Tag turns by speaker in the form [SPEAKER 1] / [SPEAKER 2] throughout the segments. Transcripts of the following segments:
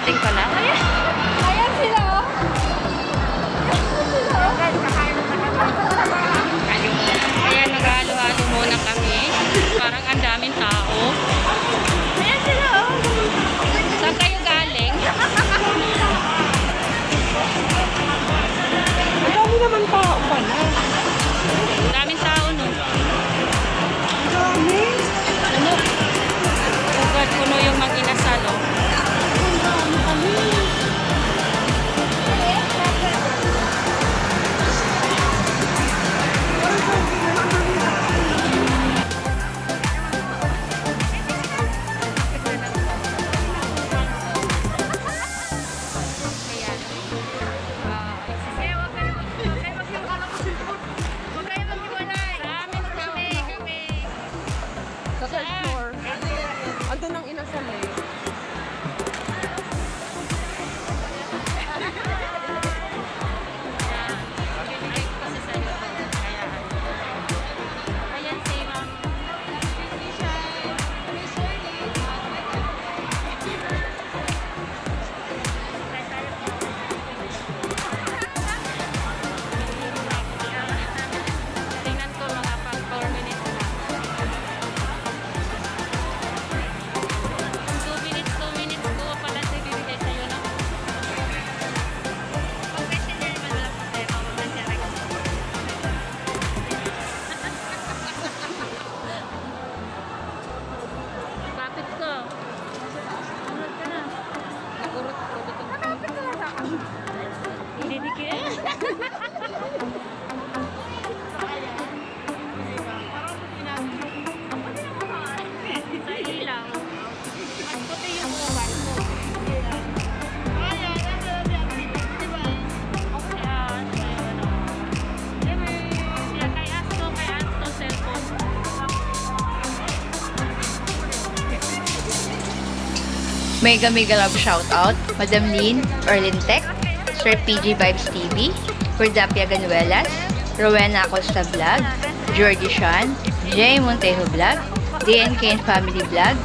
[SPEAKER 1] dumating pala. Ayan! Ayan sila! Oh. Ayan sila! Ayan, naghalo-halo muna kami. Parang ang daming tao. Ayan sila! Oh. Saan kayo galing? Ang
[SPEAKER 2] dami naman pa!
[SPEAKER 3] Mega mega love shoutout, Madam Lynn, Erlin Tech, Sir PG Vibes TV, Cordapia Ganuelas, Rowena Acosta Vlog, Jordy Sean, Jay Montejo Vlog, DNK and Family Vlog,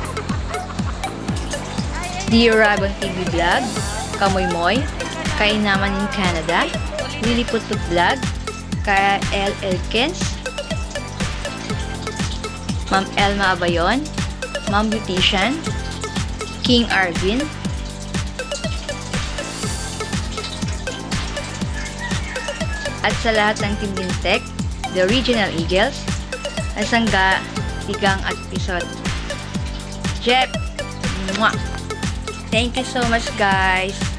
[SPEAKER 3] Dio Ragon TV Vlog, Kamoy Moy, Kainaman in Canada, Willy Putput Vlog, Kaya L. Elkins, Ma'am Elma Abayon, Ma'am Beautician, King Arvin, at sa lahat ng Team Lintec, The Regional Eagles, Asangga, Tigang at Pisot. Jep! Mwah! Thank you so much guys!